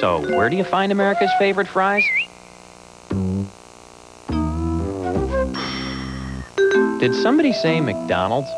So, where do you find America's favorite fries? Did somebody say McDonald's?